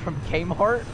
from Kmart.